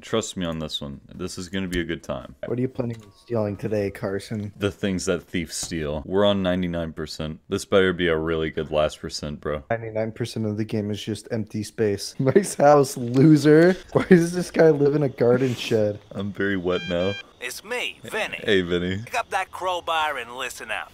Trust me on this one. This is gonna be a good time. What are you planning on stealing today, Carson? The things that thieves steal. We're on 99%. This better be a really good last percent, bro. 99% of the game is just empty space. Nice house, loser. Why does this guy live in a garden shed? I'm very wet now. It's me, Vinny. Hey, Vinny. Pick up that crowbar and listen up.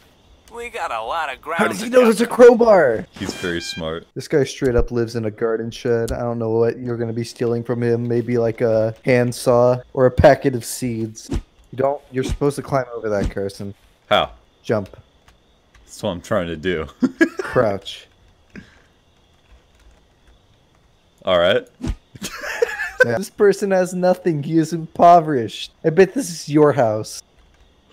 We got a lot of ground How does he know there's a crowbar? He's very smart. This guy straight up lives in a garden shed. I don't know what you're gonna be stealing from him. Maybe like a handsaw or a packet of seeds. You don't. You're supposed to climb over that, Carson. How? Jump. That's what I'm trying to do. Crouch. Alright. Yeah. This person has nothing. He is impoverished. I bet this is your house.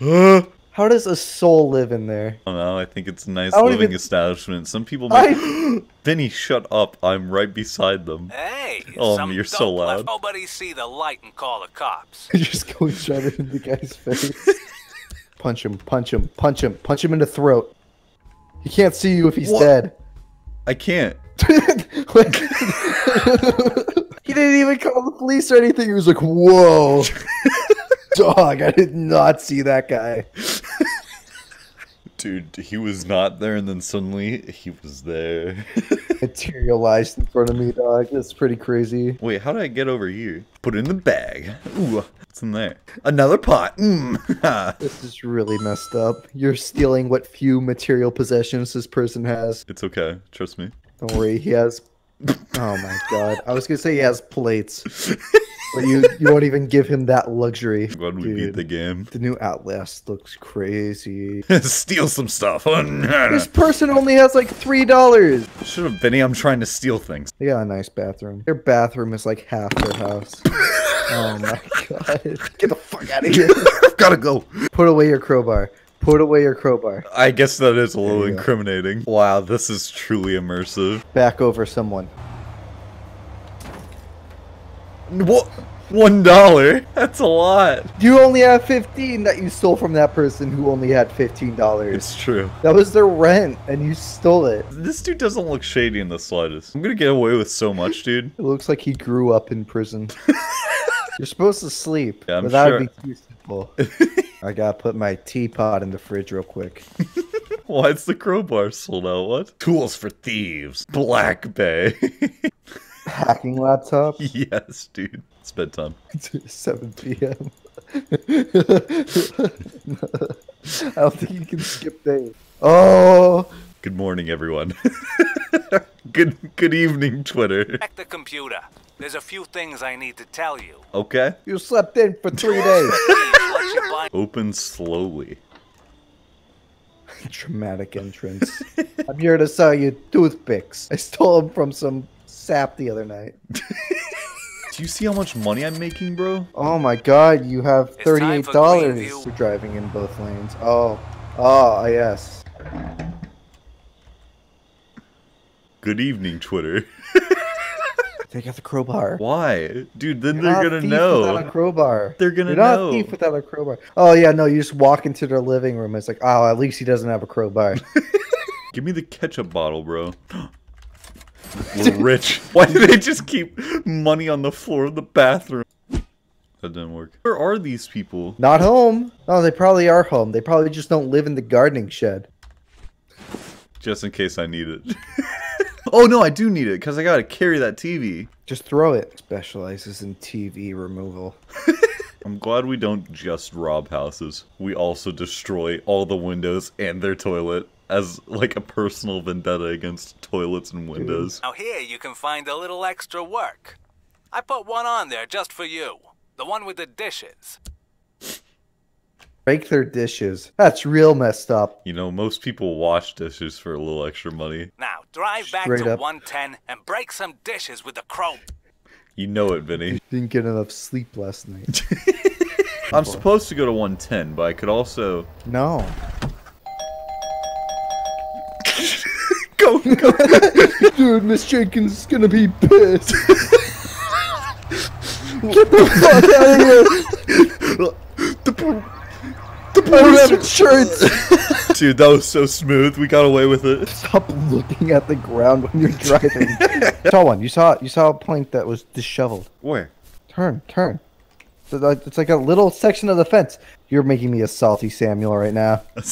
I How does a soul live in there? I don't know. I think it's a nice living even- establishment. Some people might. I. Vinny, shut up. I'm right beside them. Hey, Oh, some you're so dope left loud. Nobody see the light and call the cops. just go shove it in the guy's face. punch him, punch him, punch him, punch him in the throat. He can't see you if he's What? dead. I can't. he didn't even call the police or anything. He was like, "Whoa, dog! I did not see that guy." Dude, he was not there and then suddenly he was there. Materialized in front of me, dog. That's pretty crazy. Wait, how did I get over here? Put it in the bag. Ooh, what's in there? Another pot. Mmm. This is really messed up. You're stealing what few material possessions this person has. it's okay. Trust me. Don't worry, he has. Oh my god! I was gonna say he has plates, but you you won't even give him that luxury. Glad we beat the game. The new Outlast looks crazy. steal some stuff. Oh, this person only has like three dollars. Should have Vinny, I'm trying to steal things. They got a nice bathroom. Their bathroom is like half their house. oh my god! Get the fuck out of here! I've gotta go. Put away your crowbar. Put away your crowbar. I guess that is a little you go. incriminating. Wow, this is truly immersive. Back over someone. What? One dollar? That's a lot. You only have fifteen that you stole from that person who only had fifteen dollars. It's true. That was their rent, and you stole it. This dude doesn't look shady in the slightest. I'm gonna get away with so much, dude. It looks like he grew up in prison. You're supposed to sleep, Yeah, I'm but that sure. would be too simple. I gotta put my teapot in the fridge real quick. Why is the crowbar sold out? What? Tools for thieves. Black Bay. Hacking laptop, yes, dude. It's bedtime. 7 p.m. I don't think you can skip days. Oh, Good morning, everyone. good good evening, Twitter. Check the computer. There's a few things I need to tell you. Okay. you slept in for three days. Please, let Open slowly. Dramatic entrance. I'm here to sell you toothpicks. I stole them from some sap the other night. Do you see how much money I'm making, bro? Oh my god, you have It's time thirty-eight for dollars Greenview. for driving in both lanes. Oh, oh yes. Good evening, Twitter. Take out the crowbar. Why? Dude, then You're they're not gonna thief Without a crowbar. They're gonna You're not know. a thief without a crowbar. Oh yeah, no, you just walk into their living room. It's like, oh, at least he doesn't have a crowbar. Give me the ketchup bottle, bro. We're rich. Why do they just keep money on the floor of the bathroom? That didn't work. Where are these people? not home. No, they probably are home. They probably just don't live in the gardening shed. Just in case I need it. oh no, I do need it because I gotta carry that TV. Just throw it. Specializes in TV removal. I'm glad we don't just rob houses. We also destroy all the windows and their toilet as like a personal vendetta against toilets and windows. Now here you can find a little extra work. I put one on there just for you. The one with the dishes. Break their dishes. That's real messed up. You know, most people wash dishes for a little extra money. Now drive back Straight to up. 110 and break some dishes with the crow. You know it, Vinny. Didn't get enough sleep last night. I'm supposed to go to 110, but I could also No. go go. Dude, Miss Jenkins is gonna be pissed. Get the fuck out of here! the I don't have insurance! Dude, that was so smooth. We got away with it. Stop looking at the ground when you're driving. saw one. You saw you saw a plank that was disheveled. Where? Turn, turn. It's like a little section of the fence. You're making me a salty Samuel right now.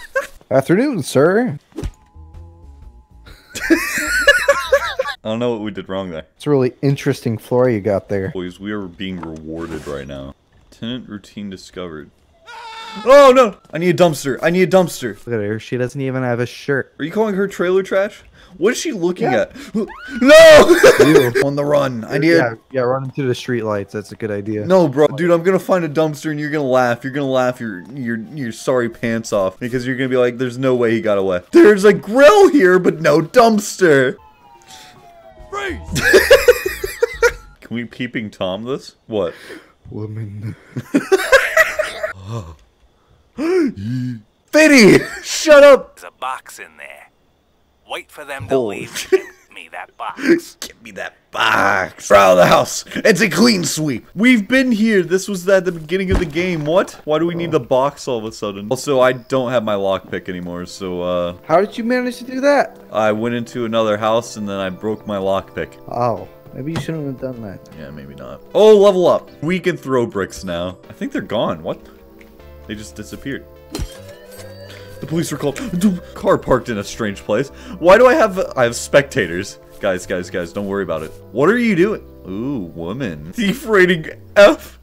Afternoon, sir. I don't know what we did wrong there. It's a really interesting floor you got there. Boys, we are being rewarded right now. Tenant routine discovered. Oh no! I need a dumpster. I need a dumpster. Look at her. She doesn't even have a shirt. Are you calling her trailer trash? What is she looking Yeah. at? No! On the run. I need. Yeah, yeah, run into the street lights. That's a good idea. No, bro, dude, I'm gonna find a dumpster and you're gonna laugh. You're gonna laugh your your your sorry pants off because you're gonna be like, "There's no way he got away." There's a grill here, but no dumpster. Freeze! Can we peeping tom this? What? Woman. Fitty, shut up. There's a box in there. Wait for them to leave. and Give me that box. Give me that box. Proud of the house. It's a clean sweep. We've been here. This was at the beginning of the game. What? Why do we need the box all of a sudden? Also, I don't have my lockpick anymore, so uh, How did you manage to do that? I went into another house and then I broke my lockpick. Oh, maybe you shouldn't have done that. Yeah, maybe not. Oh, level up. We can throw bricks now. I think they're gone. What? They just disappeared. The police were called. Car parked in a strange place. Why do I have I have spectators? Guys, guys, guys, don't worry about it. What are you doing? Ooh, woman. Thief rating F.